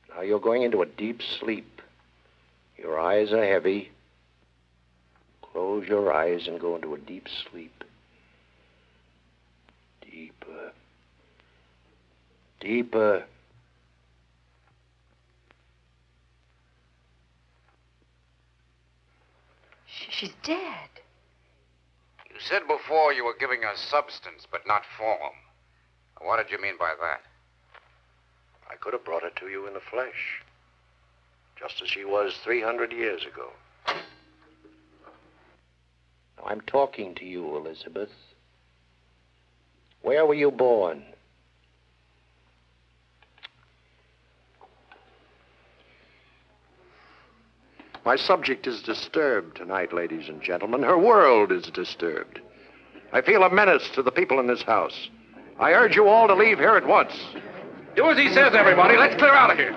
Now you're going into a deep sleep. Your eyes are heavy. Close your eyes and go into a deep sleep. Deeper. Deeper. She's dead. You said before you were giving us substance, but not form. What did you mean by that? I could have brought her to you in the flesh, just as she was 300 years ago. Now, I'm talking to you, Elizabeth. Where were you born? My subject is disturbed tonight, ladies and gentlemen. Her world is disturbed. I feel a menace to the people in this house. I urge you all to leave here at once. Do as he says, everybody. Let's clear out of here.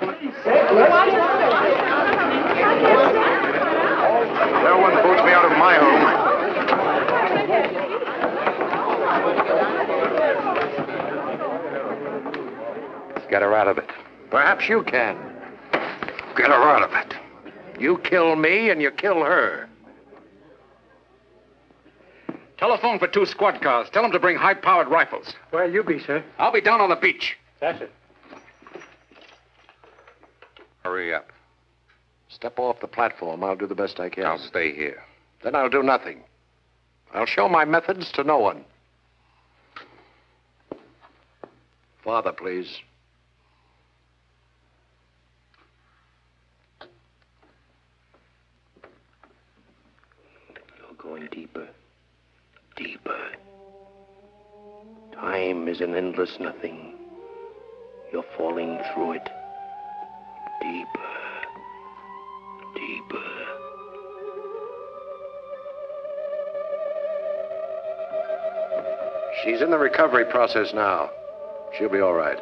No one boots me out of my home. Let's get her out of it. Perhaps you can. Get her out of it. You kill me and you kill her. Telephone for two squad cars. Tell them to bring high-powered rifles. Where will you be, sir? I'll be down on the beach. That's it. Hurry up. Step off the platform. I'll do the best I can. I'll stay here. Then I'll do nothing. I'll show my methods to no one. Father, please. You're going deeper. Deeper. Time is an endless nothing. You're falling through it. Deeper. Deeper. She's in the recovery process now. She'll be all right.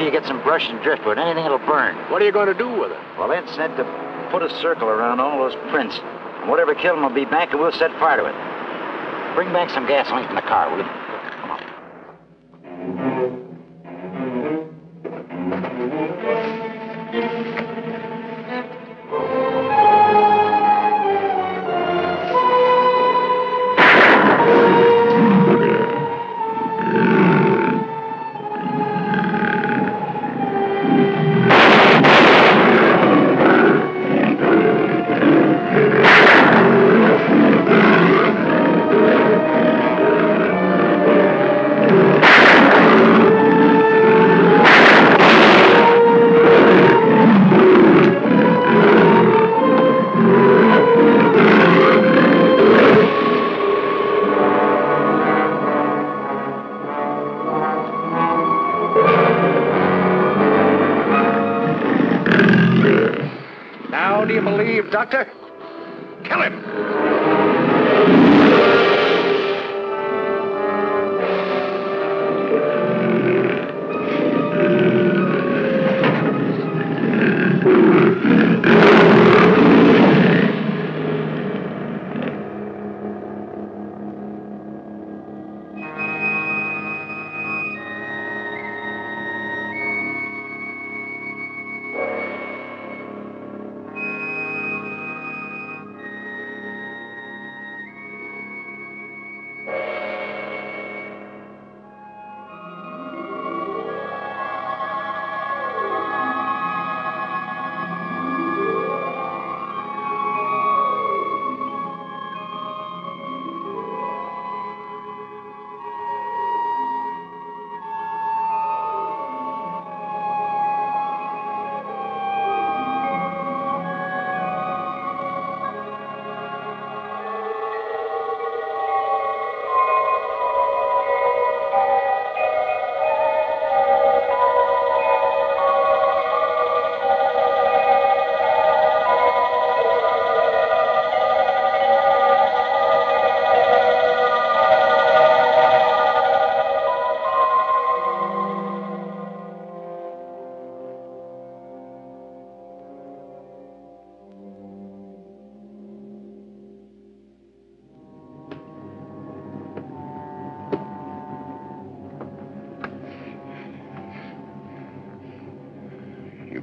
You get some brush and driftwood, anything that'll burn. What are you going to do with it? Well, Ed said to put a circle around all those prints. And whatever killed them will be back, and we'll set fire to it. Bring back some gasoline from the car, will you?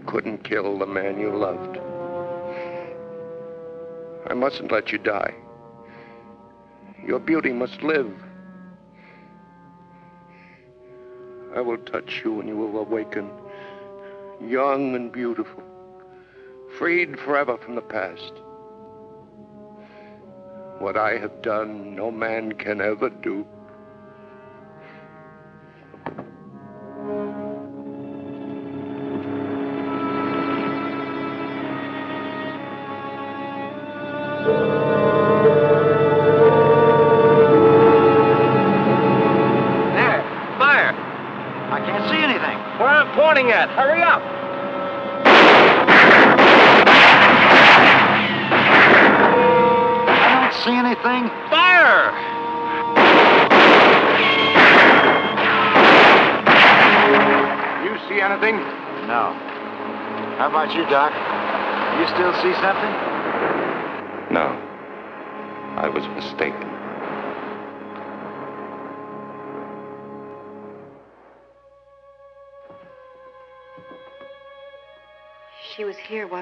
Couldn't kill the man you loved. I mustn't let you die. Your beauty must live. I will touch you and you will awaken, young and beautiful, freed forever from the past. What I have done, no man can ever do.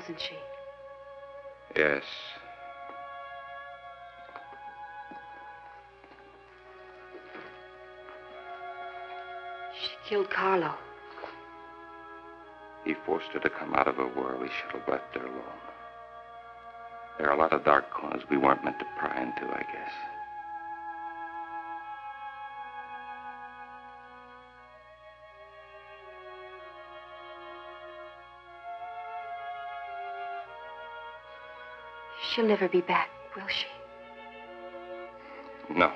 Wasn't she? Yes. She killed Carlo. He forced her to come out of her world. He should have left her alone. There are a lot of dark corners we weren't meant to pry into, I guess. She'll never be back, will she? No.